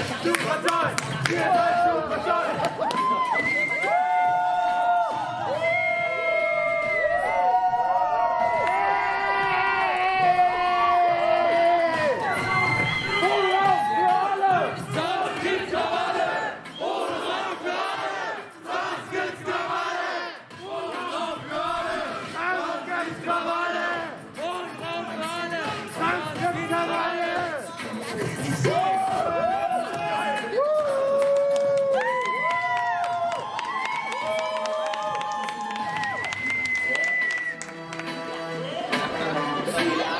Deutsch, super Deutsch, wir Deutsch, super Deutsch. Krawalle! Und Krawalle! Franz Krawalle! Yeah.